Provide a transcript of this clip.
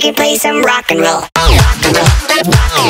we can play some rock and roll. Rock and roll, rock and roll.